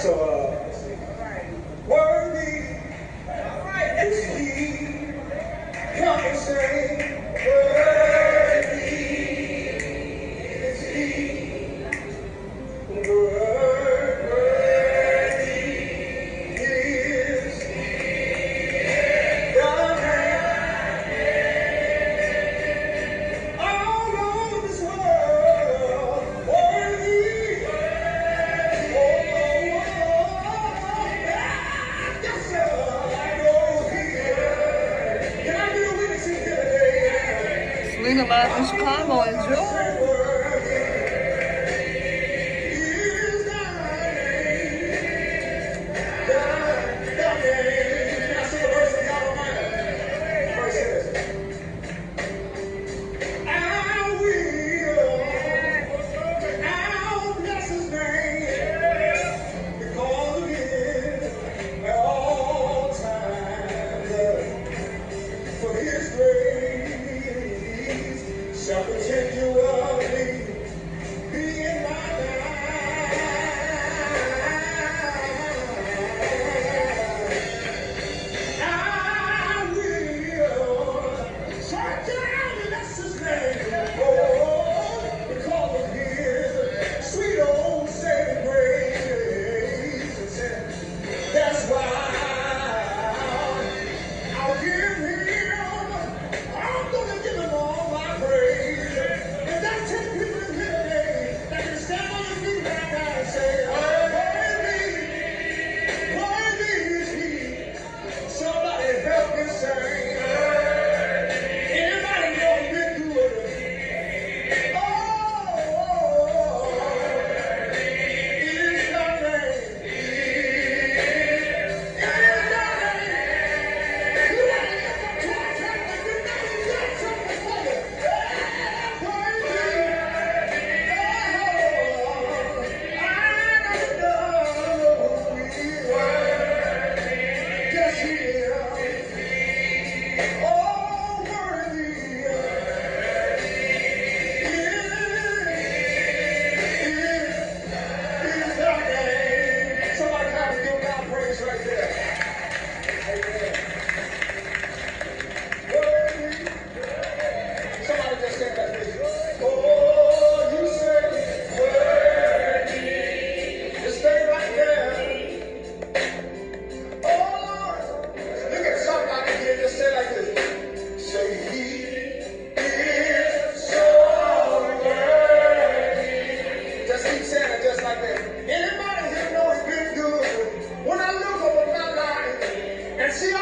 So, uh, worthy is he. living a lot in Chicago, enjoy. Yeah.